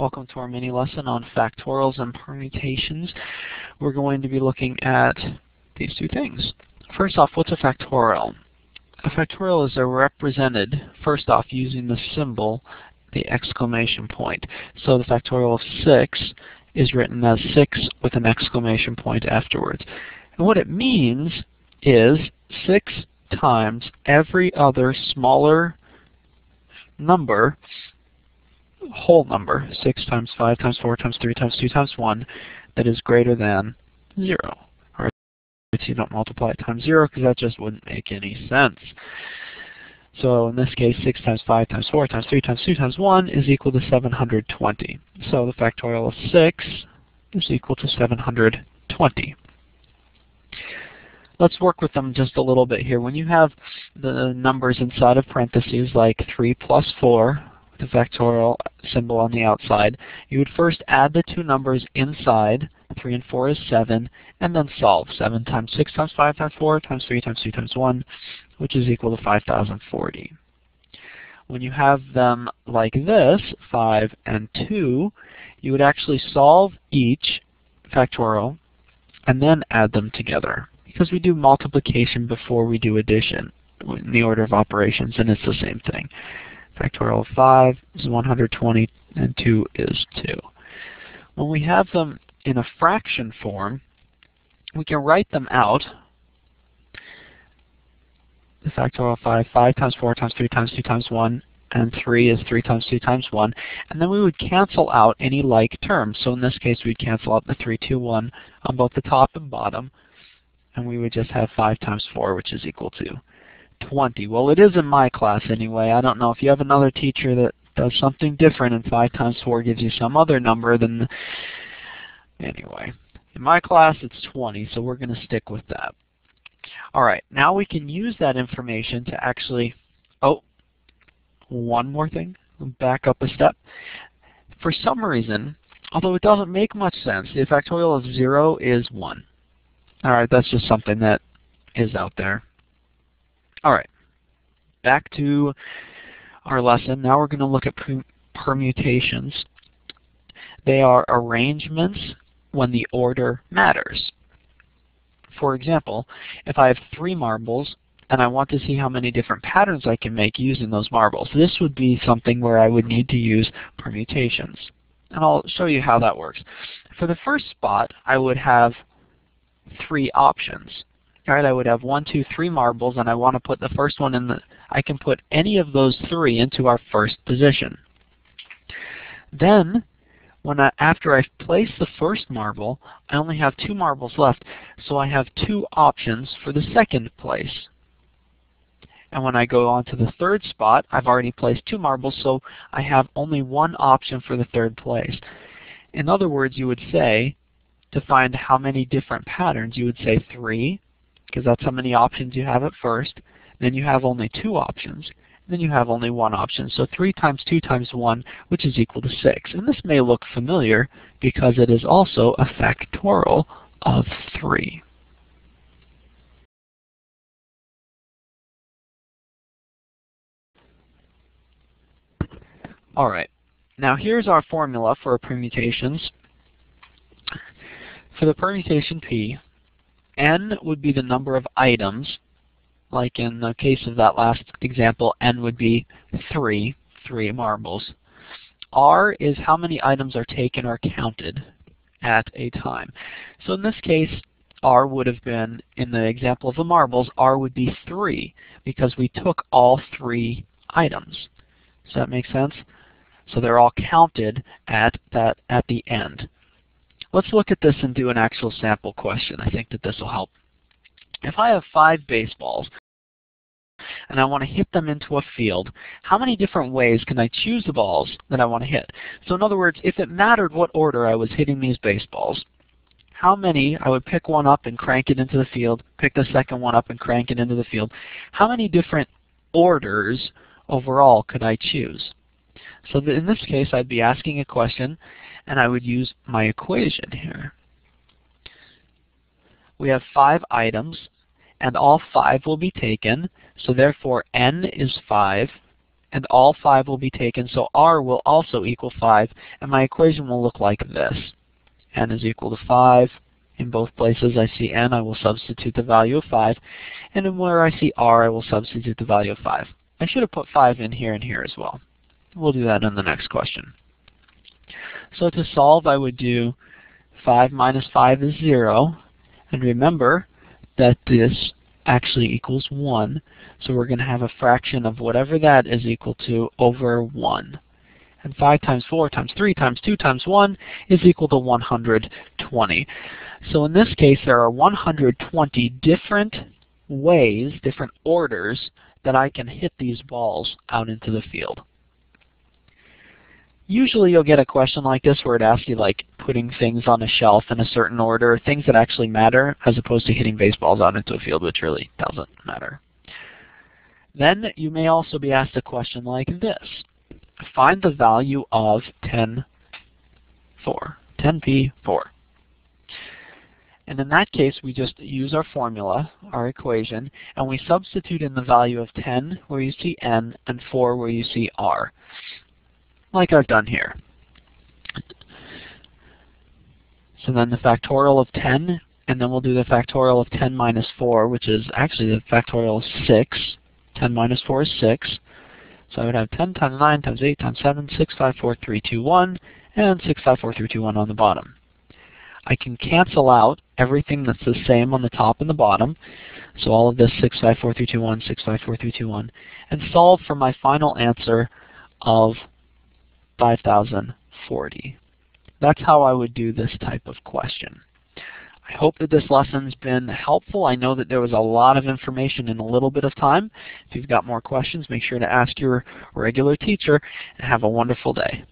Welcome to our mini lesson on factorials and permutations. We're going to be looking at these two things. First off, what's a factorial? A factorial is represented, first off, using the symbol, the exclamation point. So the factorial of 6 is written as 6 with an exclamation point afterwards. And what it means is 6 times every other smaller number whole number, 6 times 5 times 4 times 3 times 2 times 1, that is greater than 0. Or you don't multiply it times 0 because that just wouldn't make any sense. So in this case, 6 times 5 times 4 times 3 times 2 times 1 is equal to 720. So the factorial of 6 is equal to 720. Let's work with them just a little bit here. When you have the numbers inside of parentheses like 3 plus 4 the factorial symbol on the outside, you would first add the two numbers inside, 3 and 4 is 7, and then solve. 7 times 6 times 5 times 4 times 3 times 2 times 1, which is equal to 5,040. When you have them like this, 5 and 2, you would actually solve each factorial and then add them together because we do multiplication before we do addition in the order of operations, and it's the same thing. Factorial of 5 is 120, and 2 is 2. When we have them in a fraction form, we can write them out. The factorial of 5, 5 times 4 times 3 times 2 times 1, and 3 is 3 times 2 times 1. And then we would cancel out any like terms. So in this case, we'd cancel out the 3, 2, 1 on both the top and bottom. And we would just have 5 times 4, which is equal to 20. Well, it is in my class anyway. I don't know if you have another teacher that does something different and 5 times 4 gives you some other number, then anyway. In my class, it's 20, so we're going to stick with that. All right, now we can use that information to actually, oh, one more thing, back up a step. For some reason, although it doesn't make much sense, the factorial of 0 is 1. All right, that's just something that is out there. All right, back to our lesson. Now we're going to look at permutations. They are arrangements when the order matters. For example, if I have three marbles and I want to see how many different patterns I can make using those marbles, this would be something where I would need to use permutations. And I'll show you how that works. For the first spot, I would have three options. All right, I would have one, two, three marbles, and I want to put the first one in the, I can put any of those three into our first position. Then, when I, after I've placed the first marble, I only have two marbles left, so I have two options for the second place. And when I go on to the third spot, I've already placed two marbles, so I have only one option for the third place. In other words, you would say, to find how many different patterns, you would say 3 because that's how many options you have at first. Then you have only two options. Then you have only one option. So 3 times 2 times 1, which is equal to 6. And this may look familiar because it is also a factorial of 3. All right. Now here's our formula for permutations. For the permutation P, n would be the number of items. Like in the case of that last example, n would be 3, 3 marbles. r is how many items are taken or counted at a time. So in this case, r would have been, in the example of the marbles, r would be 3 because we took all three items. Does that make sense? So they're all counted at that at the end. Let's look at this and do an actual sample question. I think that this will help. If I have five baseballs and I want to hit them into a field, how many different ways can I choose the balls that I want to hit? So in other words, if it mattered what order I was hitting these baseballs, how many, I would pick one up and crank it into the field, pick the second one up and crank it into the field, how many different orders overall could I choose? So in this case, I'd be asking a question, and I would use my equation here. We have five items, and all five will be taken, so therefore n is 5, and all 5 will be taken, so r will also equal 5, and my equation will look like this. n is equal to 5. In both places I see n, I will substitute the value of 5, and in where I see r, I will substitute the value of 5. I should have put 5 in here and here as well. We'll do that in the next question. So to solve, I would do 5 minus 5 is 0. And remember that this actually equals 1. So we're going to have a fraction of whatever that is equal to over 1. And 5 times 4 times 3 times 2 times 1 is equal to 120. So in this case, there are 120 different ways, different orders, that I can hit these balls out into the field. Usually you'll get a question like this where it asks you like putting things on a shelf in a certain order, things that actually matter, as opposed to hitting baseballs out into a field, which really doesn't matter. Then you may also be asked a question like this. Find the value of 10, 4, 10p4. And in that case, we just use our formula, our equation, and we substitute in the value of 10 where you see n and 4 where you see r like I've done here. So then the factorial of 10, and then we'll do the factorial of 10 minus 4, which is actually the factorial of 6. 10 minus 4 is 6. So I would have 10 times 9 times 8 times 7, 6, 5, 4, 3, 2, 1, and 6, 5, 4, 3, 2, 1 on the bottom. I can cancel out everything that's the same on the top and the bottom. So all of this 6, 5, 4, 3, 2, 1, 6, 5, 4, 3, 2, 1, and solve for my final answer of 5040. That's how I would do this type of question. I hope that this lesson's been helpful. I know that there was a lot of information in a little bit of time. If you've got more questions, make sure to ask your regular teacher, and have a wonderful day.